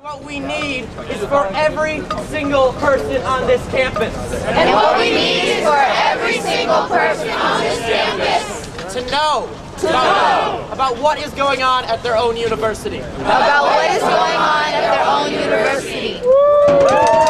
What we need is for every single person on this campus And what we need is for every single person on this campus to know, to know about what is going on at their own university. about what is going on at their own university.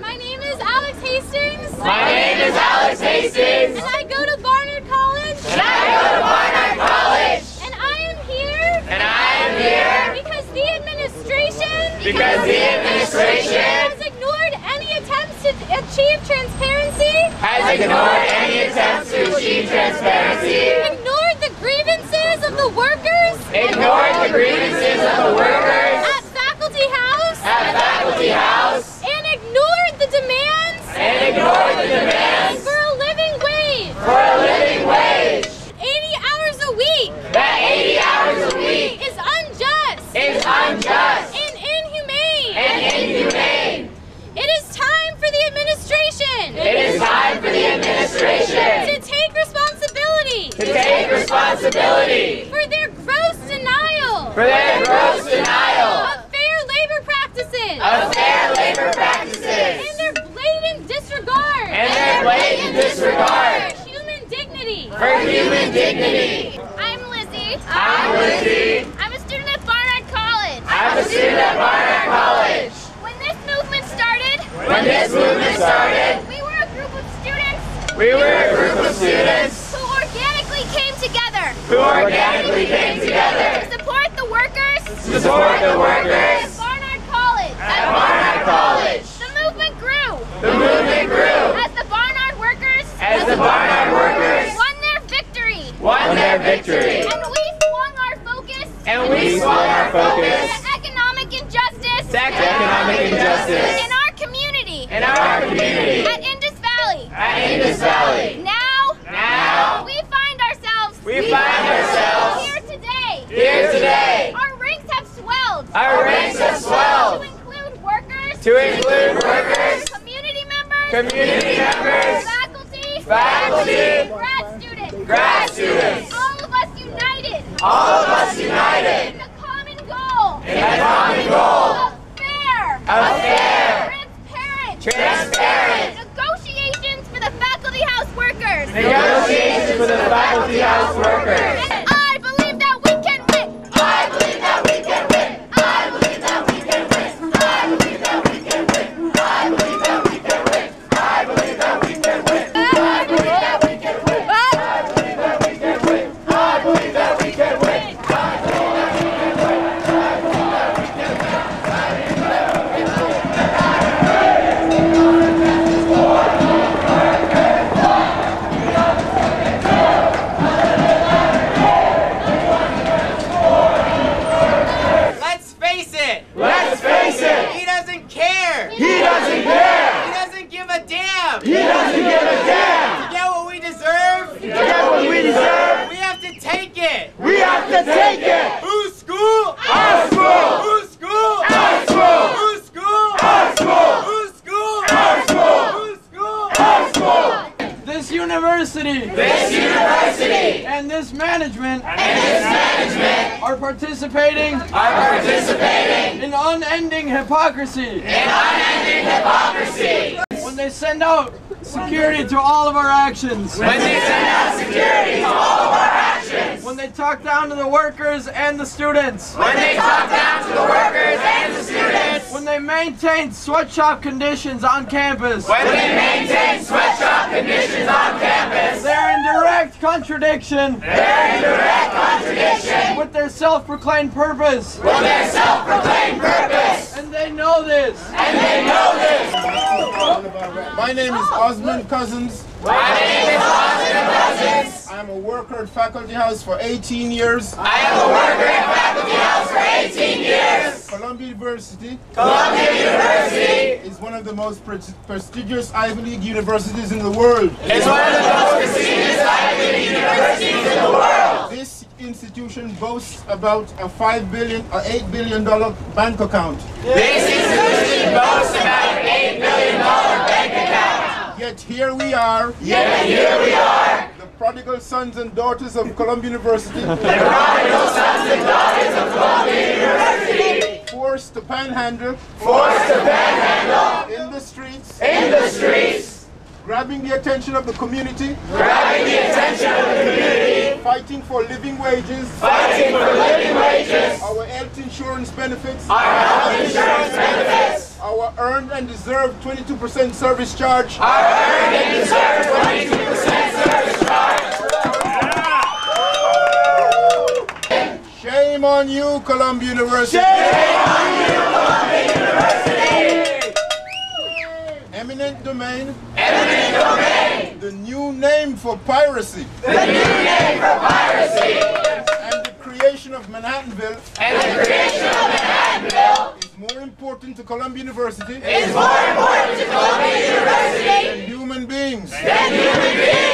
My name is Alex Hastings. My name is Alex Hastings, And I go to Barnard College. and I go to Barnard College, And I am here and I am here because the administration because the administration has ignored any attempts to achieve transparency, has ignored any attempts to achieve transparency, ignored the grievances of the workers. Ignored the grievances of the workers. At Faculty House, at Faculty House, and ignored the demands. And ignored the demands for a living wage, for a living wage 80 hours a week, that 80 hours a week is unjust is unjust and inhumane. and inhumane. It is time for the administration It is time for the administration to take responsibility to take responsibility for their gross their gross denial of fair labor practices of fair labor practices and their blatant disregard and their blatant disregard for human dignity. for human dignity. I'm Lizzie. I'm Lizzie. I'm a student at Barnard College. I'm a student at Barnard College. When this movement started, When this movement started, we were a group of students we were a group of students who organically came together who organically came together to support the workers at Barnard College. at Barnard College. The movement grew The movement grew as the Barnard workers as the Barnard workers won their victory. won their victory. And we swung our focus And we swung our focus to economic injustice to economic injustice in our community in our community at Indus Valley. at Indus Valley. Now, Now, we find ourselves we find ourselves here today. here today. Our ranks have swelled Our ranks have to include workers, to include workers, community members, community members, faculty, faculty, grad students, grad students, all of us united. All of us united. In the common goal. In the common goal. Of fair, of fair, transparent, transparent. Negotiations for the faculty house workers. negotiations for the faculty house workers. Management and management are participating. Are participating. In unending hypocrisy. In unending hypocrisy. When they send out security to all of our actions, when they send out security to all of our actions, when they talk down to the workers and the students, when they talk down to the workers and the students, when they maintain sweatshop conditions on campus. when they maintain sweatshop conditions on campus. They're in direct contradiction They're in direct contradiction with their self-proclaimed purpose, with their self-proclaimed purpose, and they know this. and they know this. My name is Osmond Cousins. My name is Austin Cousins. I'm a worker at Faculty House for 18 years. I am a worker at Faculty House for 18 years. Columbia University Columbia University is one of the most pre- prestigious Ivy League universities in the world. is one of the most prestigious Ivy League universities in the world. This institution boasts about a five billion, a eight billion dollar bank account. This institution boasts about an $8 billion bank account. Yet here we are, Yet here we are, prodigal sons and daughters of Columbia University. the prodigal sons and daughters of Columbia University. Forced to panhandle. Forced to panhandle. In the streets. In the streets. Grabbing the attention of the community. Grabbing the attention of the community. Fighting for living wages. Fighting for living wages. Our health insurance benefits. Our health insurance benefits our earned and deserved 22% service charge. Our earned and deserved 22% service charge. Shame on you, Columbia University. Shame on you, Columbia University. Eminent domain. Eminent domain. The new name for piracy. The new name for piracy. And the creation of Manhattanville. And the creation of Manhattanville. Is more important to Columbia University. Is more important to Columbia University. Than human beings. Than human beings.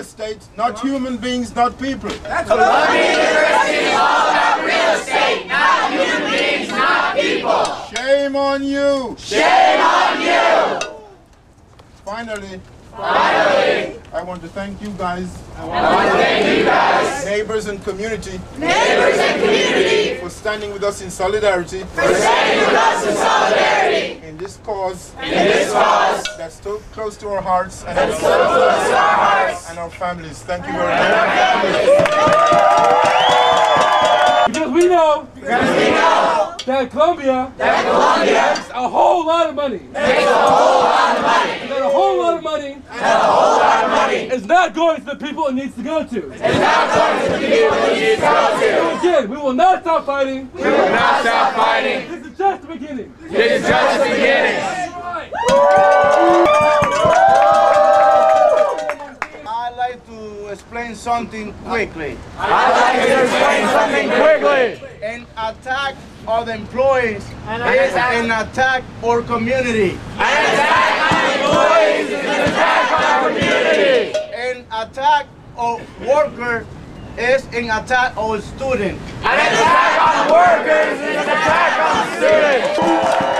Estate, not human beings, not people. That's Columbia University is all about real estate, not human beings, not people. Shame on you. Shame on you. Finally, Finally, I want to thank you guys. I want to thank you guys, neighbors and community, neighbors and community, for standing with us in solidarity. for standing with us in solidarity in this cause. in this cause that's so close to our hearts and, that's so close to our hearts and our families. Thank you very much. Because we know because we know that Columbia that Columbia makes a whole lot of money. makes a whole lot of money That a whole lot of money and a whole lot of money is not going to the people it needs to go to. is not going to the people it needs to go to. Again, we will not stop fighting. We will not stop fighting. This is just the beginning. This is just the beginning. I'd like to explain something quickly. I'd like to explain something quickly. An attack of the employees is an attack or community. An attack on employees is an attack on our community. An attack of worker is an attack of student. An attack on workers is an attack on students. Students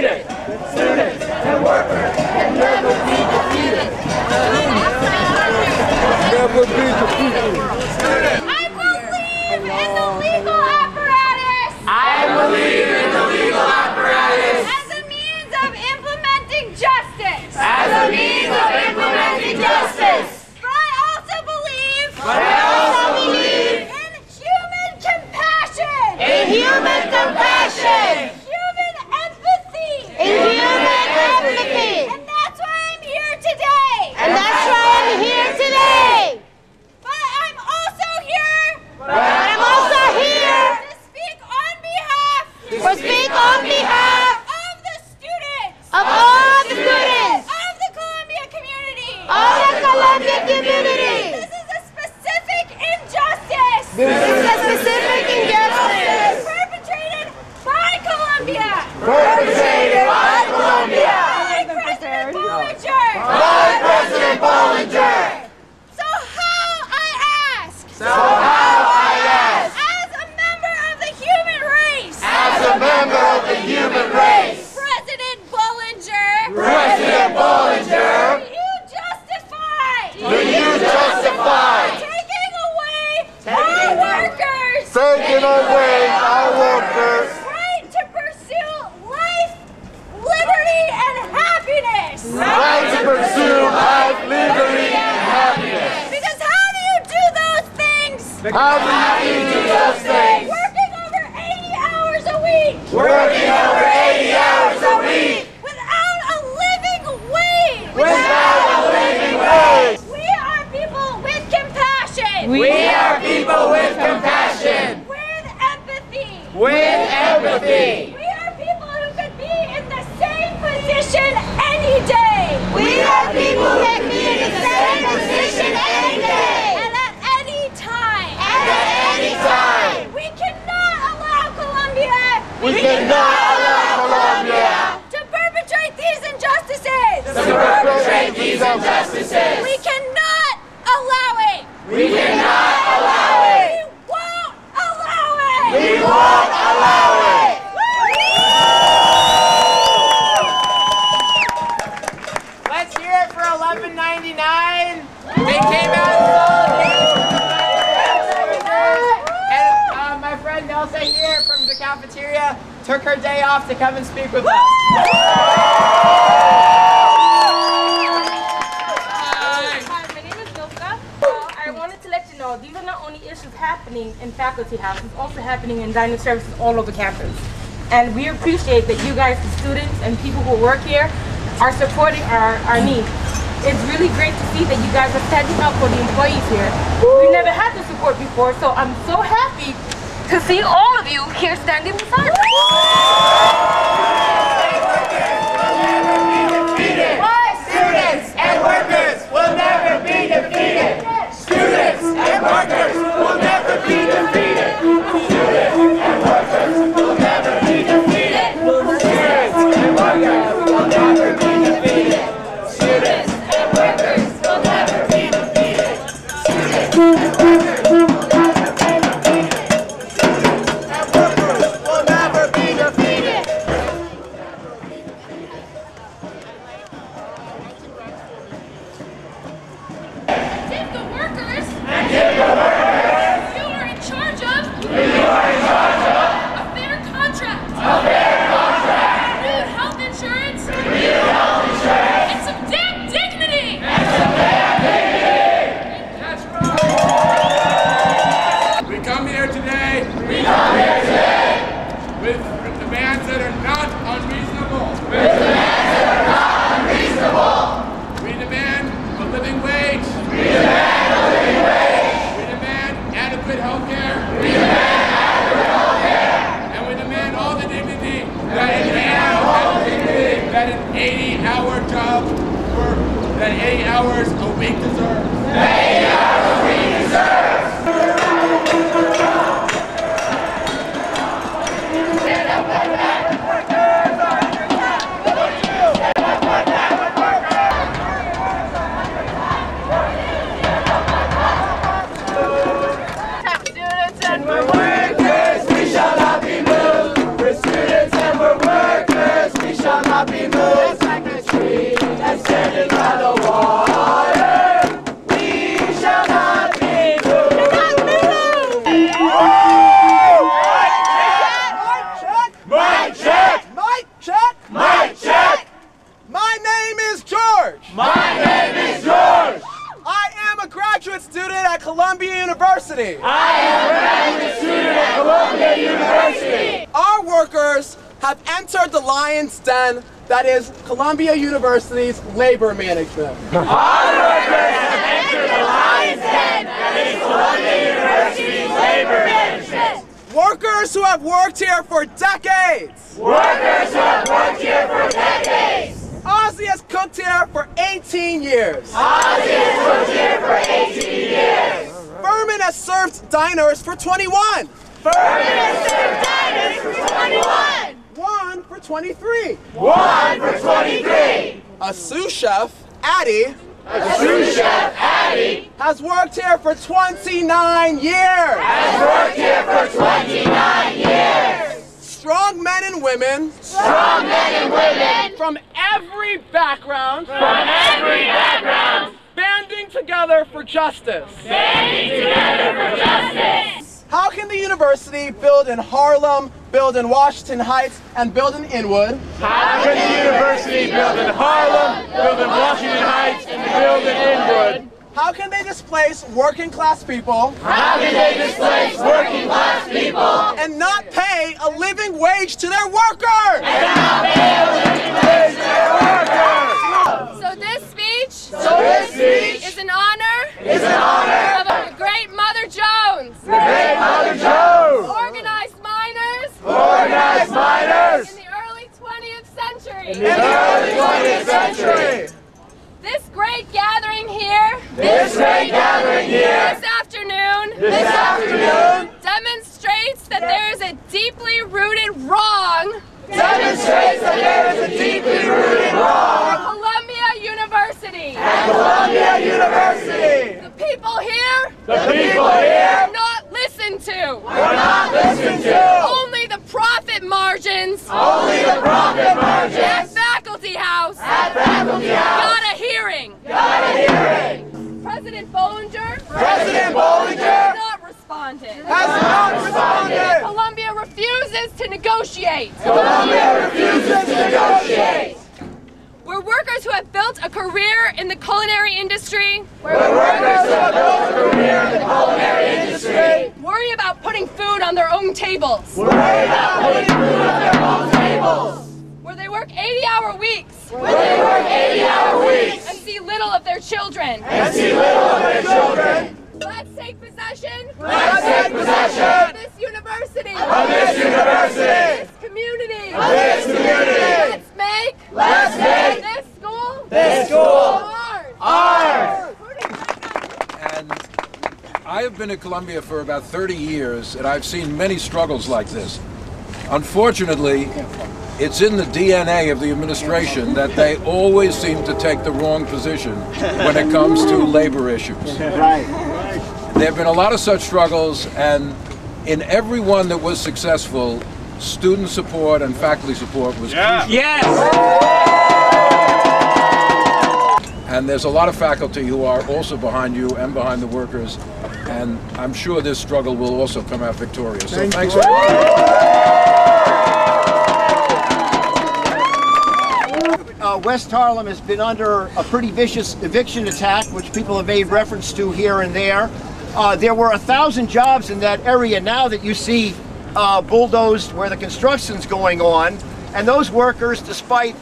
defeated. Students and workers can never be defeated. Never be defeated. Perpetrate these injustices. We cannot allow it. We cannot allow it. We won't allow it. We won't allow it. Let's hear it for 1199. They came out in solidarity. And uh, my friend Nelsa here from the cafeteria took her day off to come and speak with us. Are not only issues happening in faculty house, it's also happening in dining services all over campus. And we appreciate that you guys, the students and people who work here, are supporting our, our needs. It's really great to see that you guys are standing up for the employees here. We never had the support before, so I'm so happy to see all of you here standing beside us. Students and workers will never be defeated. Students and workers will never be defeated. Lion's that is Columbia University's labor management. Our workers have entered the lion's den that is Columbia University's labor management. Workers who have worked here for decades. Workers who have worked here for decades. Ozzy has cooked here for 18 years. Ozzy has worked here for 18 years. Furman has served diners for 21. Furman has served diners for 21. One for 23. One for 23. A sous chef, Addie, A sous chef, Addie, has worked here for 29 years. has worked here for 29 years. Strong men and women Strong men and women from every background from every background banding together for justice. standing together for justice. How can the university build in Harlem, build in Washington Heights, and build in Inwood? How can the university build in Harlem, build in Washington Heights, and build in Inwood? How can they displace working class people How can they displace working class people and not pay a living wage to their workers? And not pay a living wage to their workers! So this speech So this speech is an honor is an honor of the great Mother Jones. of Great Mother Joe, Organized miners organized miners in the early 20th century. in the early a deeply rooted wrong demonstrates that there is a deeply rooted wrong at Columbia University. at Columbia University. The people here The people here are not listened to. are not listened to. Only the profit margins Only the profit at margins Faculty House at Faculty House got a hearing. got a hearing. President Bollinger President has Bollinger not responded. has not responded. Columbia refuses to negotiate. Columbia refuses to negotiate. We're workers who have built a career in the culinary industry, We're workers who have built a career in the culinary industry. worry about putting food on their own tables, We're about putting food on their own tables. where they work 80 hour weeks Where they work 80 hour weeks and see little of their children. and see little of their children. Let's take possession Let's take possession of this university, of this university. This community. Of this. Let's make Let's make this school this school ours. ours. And I have been at Columbia for about 30 years, and I've seen many struggles like this. Unfortunately, it's in the DNA of the administration that they always seem to take the wrong position when it comes to labor issues. Right. There have been a lot of such struggles, and in every one that was successful, student support and faculty support was crucial. Yes. And there's a lot of faculty who are also behind you and behind the workers, and I'm sure this struggle will also come out victorious. So thanks. Uh, West Harlem has been under a pretty vicious eviction attack, which people have made reference to here and there. Uh, there were a thousand jobs in that area now that you see uh, bulldozed where the construction's going on. And those workers, despite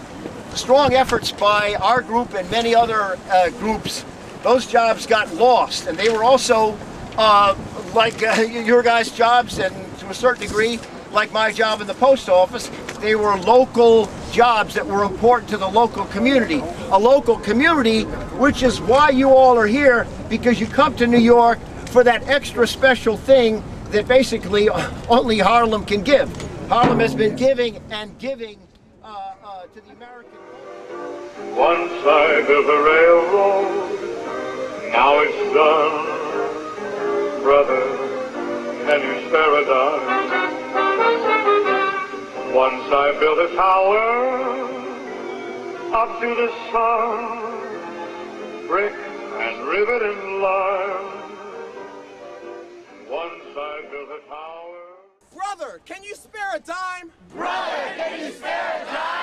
strong efforts by our group and many other uh, groups, those jobs got lost. And they were also, uh, like uh, your guys' jobs, and to a certain degree, like my job in the post office, they were local jobs that were important to the local community. A local community, which is why you all are here, because you come to New York for that extra special thing that basically only Harlem can give. Harlem has been giving and giving uh, uh, to the American. Once I built a railroad, now it's done. Brother, can you spare a dime? Once I built a tower up to the sun, brick and rivet and lime. Can you spare a dime? Brother, can you spare a dime?